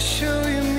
show you